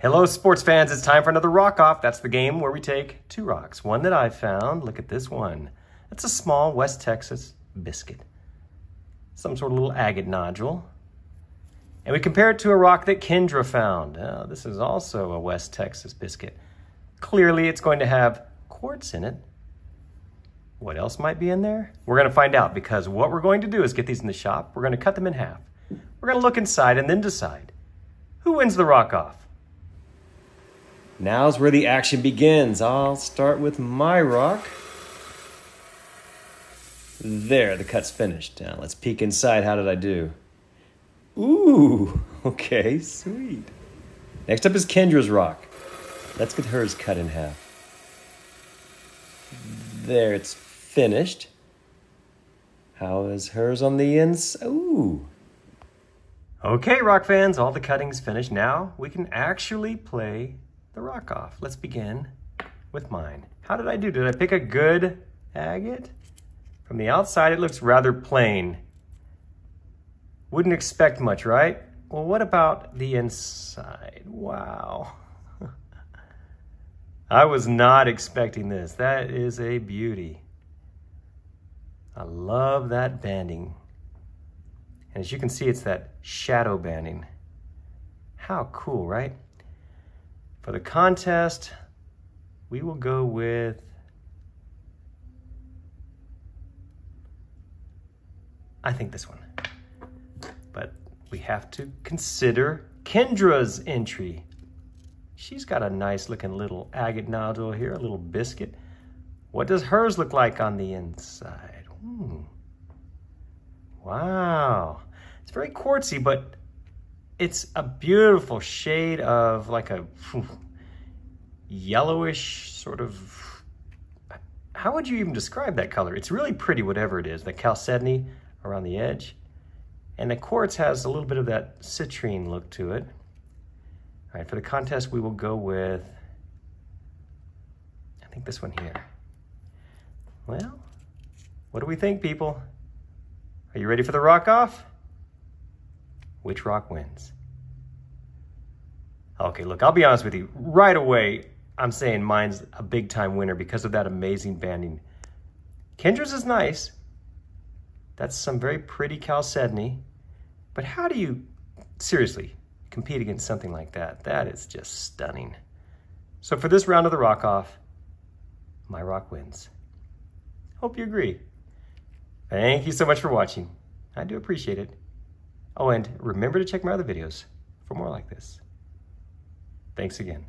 Hello, sports fans. It's time for another Rock Off. That's the game where we take two rocks. One that I found. Look at this one. It's a small West Texas biscuit. Some sort of little agate nodule. And we compare it to a rock that Kendra found. Uh, this is also a West Texas biscuit. Clearly, it's going to have quartz in it. What else might be in there? We're going to find out because what we're going to do is get these in the shop. We're going to cut them in half. We're going to look inside and then decide who wins the rock off. Now's where the action begins. I'll start with my rock. There, the cut's finished. Now let's peek inside. How did I do? Ooh, okay, sweet. Next up is Kendra's rock. Let's get hers cut in half. There, it's finished. How is hers on the inside? Ooh. Okay, rock fans, all the cutting's finished. Now we can actually play the rock off. Let's begin with mine. How did I do? Did I pick a good agate? From the outside, it looks rather plain. Wouldn't expect much, right? Well, what about the inside? Wow. I was not expecting this. That is a beauty. I love that banding. And as you can see, it's that shadow banding. How cool, right? For the contest, we will go with I think this one. But we have to consider Kendra's entry. She's got a nice looking little agate nodule here, a little biscuit. What does hers look like on the inside? Hmm. Wow. It's very quartzy, but it's a beautiful shade of like a yellowish sort of, how would you even describe that color? It's really pretty, whatever it is, the chalcedony around the edge. And the quartz has a little bit of that citrine look to it. All right, for the contest, we will go with, I think this one here. Well, what do we think, people? Are you ready for the rock off? Which rock wins. Okay, look, I'll be honest with you. Right away, I'm saying mine's a big time winner because of that amazing banding. Kendra's is nice. That's some very pretty chalcedony. But how do you, seriously, compete against something like that? That is just stunning. So for this round of the rock off, my rock wins. Hope you agree. Thank you so much for watching. I do appreciate it. Oh, and remember to check my other videos for more like this. Thanks again.